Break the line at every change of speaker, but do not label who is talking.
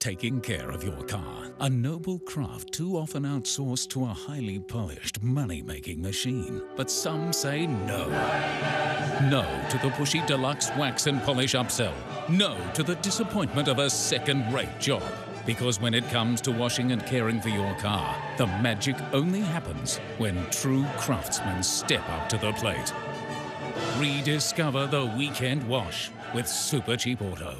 Taking care of your car, a noble craft too often outsourced to a highly polished money making machine. But some say no. No to the pushy deluxe wax and polish upsell. No to the disappointment of a second rate job. Because when it comes to washing and caring for your car, the magic only happens when true craftsmen step up to the plate. Rediscover the weekend wash with Supercheap Auto.